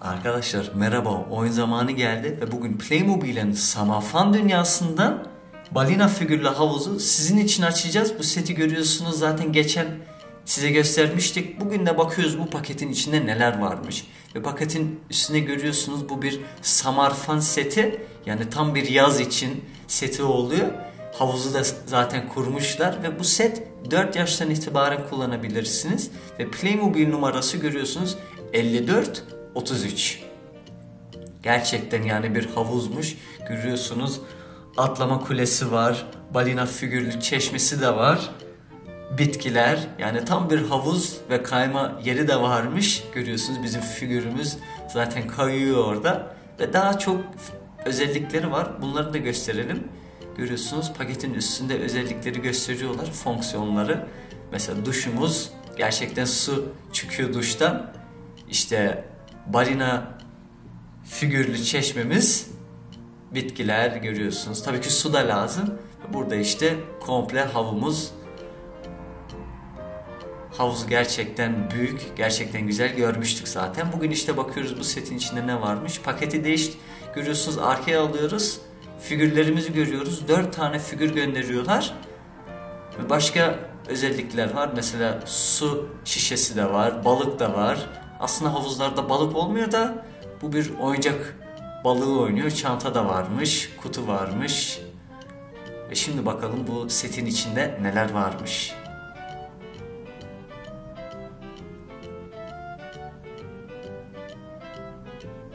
Arkadaşlar merhaba oyun zamanı geldi ve bugün Playmobil'in Samafan dünyasından balina figürlü havuzu sizin için açacağız. Bu seti görüyorsunuz zaten geçen size göstermiştik. Bugün de bakıyoruz bu paketin içinde neler varmış. Ve paketin üstüne görüyorsunuz bu bir Samarfan seti. Yani tam bir yaz için seti oluyor. Havuzu da zaten kurmuşlar ve bu set 4 yaştan itibaren kullanabilirsiniz. Ve Playmobil numarası görüyorsunuz 54 33. Gerçekten yani bir havuzmuş. Görüyorsunuz atlama kulesi var. Balina figürlü çeşmesi de var. Bitkiler yani tam bir havuz ve kayma yeri de varmış. Görüyorsunuz bizim figürümüz zaten kayıyor orada. Ve daha çok özellikleri var. Bunları da gösterelim. Görüyorsunuz paketin üstünde özellikleri gösteriyorlar. Fonksiyonları. Mesela duşumuz gerçekten su çıkıyor duştan. İşte balina figürlü çeşmemiz bitkiler görüyorsunuz. Tabii ki su da lazım. Burada işte komple havumuz Havuz gerçekten büyük, gerçekten güzel görmüştük zaten. Bugün işte bakıyoruz bu setin içinde ne varmış. Paketi değiş görüyorsunuz arkaya alıyoruz. Figürlerimizi görüyoruz. Dört tane figür gönderiyorlar. Başka özellikler var. Mesela su şişesi de var, balık da var. Aslında havuzlarda balık olmuyor da bu bir oyuncak balığı oynuyor. Çanta da varmış, kutu varmış. Ve şimdi bakalım bu setin içinde neler varmış.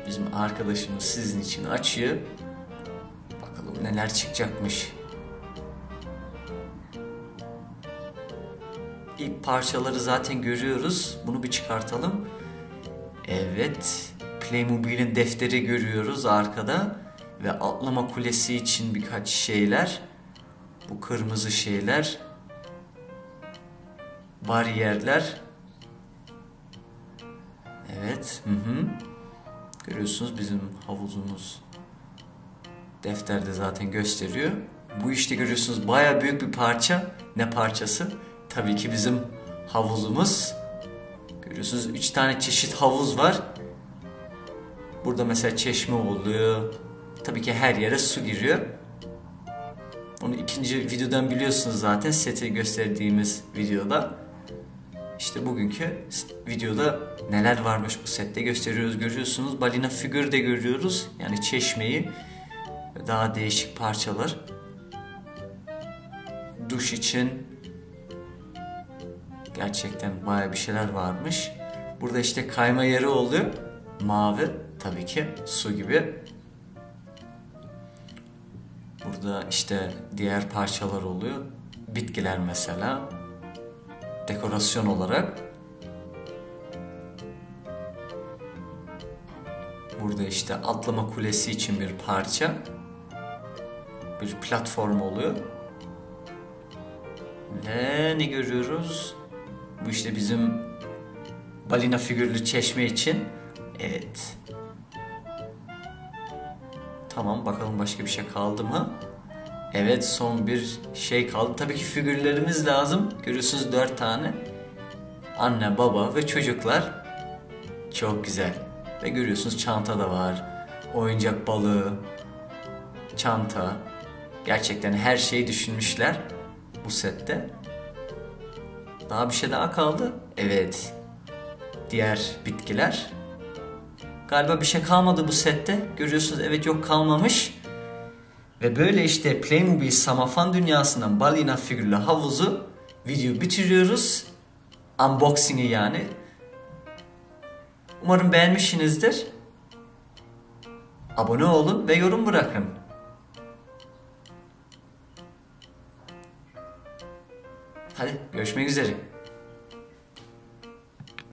Bizim arkadaşımız sizin için açıyor. Bakalım neler çıkacakmış. İlk parçaları zaten görüyoruz. Bunu bir çıkartalım. Evet. Playmobil'in defteri görüyoruz arkada. Ve atlama kulesi için birkaç şeyler. Bu kırmızı şeyler. Bariyerler. Evet. Hı hı. Görüyorsunuz bizim havuzumuz. Defterde zaten gösteriyor. Bu işte görüyorsunuz baya büyük bir parça. Ne parçası? Tabii ki bizim havuzumuz. Görüyorsunuz 3 tane çeşit havuz var. Burada mesela çeşme oluyor. Tabii ki her yere su giriyor. Onu ikinci videodan biliyorsunuz zaten seti gösterdiğimiz videoda. İşte bugünkü videoda neler varmış bu sette gösteriyoruz görüyorsunuz. Balina figür de görüyoruz. Yani çeşmeyi daha değişik parçalar. Duş için gerçekten baya bir şeyler varmış. Burada işte kayma yeri oluyor. Mavi tabii ki su gibi. Burada işte diğer parçalar oluyor. Bitkiler mesela. Dekorasyon olarak. Burada işte atlama kulesi için bir parça. Bir platform oluyor. Ve ne görüyoruz? Bu işte bizim balina figürlü çeşme için. Evet. Tamam bakalım başka bir şey kaldı mı? Evet son bir şey kaldı. Tabii ki figürlerimiz lazım. Görüyorsunuz dört tane. Anne, baba ve çocuklar. Çok güzel. Ve görüyorsunuz çanta da var. Oyuncak balığı, çanta. Gerçekten her şeyi düşünmüşler bu sette. Daha bir şey daha kaldı. Evet. Diğer bitkiler. Galiba bir şey kalmadı bu sette. Görüyorsunuz evet yok kalmamış. Ve böyle işte Playmobil Samafan dünyasından balina figürlü havuzu video bitiriyoruz. Unboxing'i yani. Umarım beğenmişsinizdir. Abone olun ve yorum bırakın. Hadi görüşmek üzere.